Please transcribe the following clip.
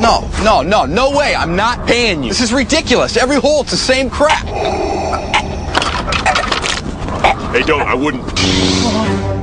No, no, no, no way. I'm not paying you. This is ridiculous. Every hole, it's the same crap. Hey, don't. I wouldn't.